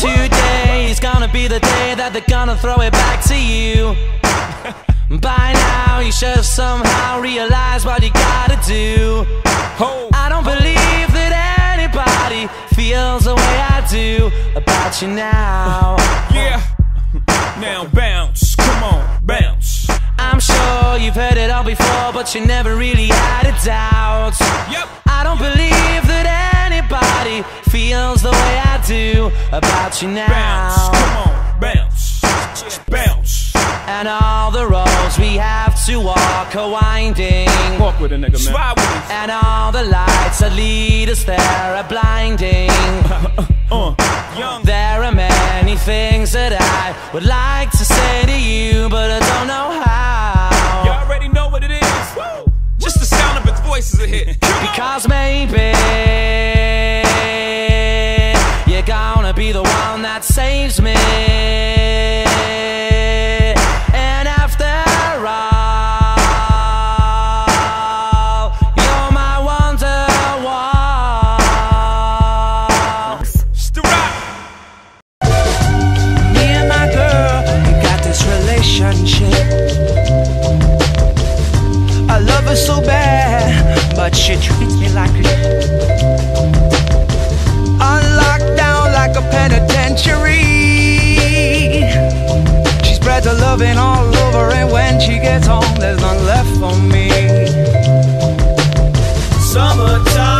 Today is gonna be the day that they're gonna throw it back to you. By now, you should have somehow realized what you gotta do. I don't believe that anybody feels the way I do about you now. Yeah. Now bounce, come on, bounce. I'm sure you've heard it all before, but you never really had a doubt. Yep. I don't believe about you Bounce, now. come on, bounce, bounce. And all the roads we have to walk are winding. Walk with a nigga, man. Ride with. And all the lights that lead us there are blinding. Uh, young. There are many things that I would like to say to you, but I don't know how. You already know what it is. Woo. Just the sound of its voice is a hit. Because maybe be the one that saves me. And after all, you're my wonderwall. Me and my girl, we got this relationship. I love her so bad, but she treats me like a loving all over, and when she gets home, there's none left for me. Summertime.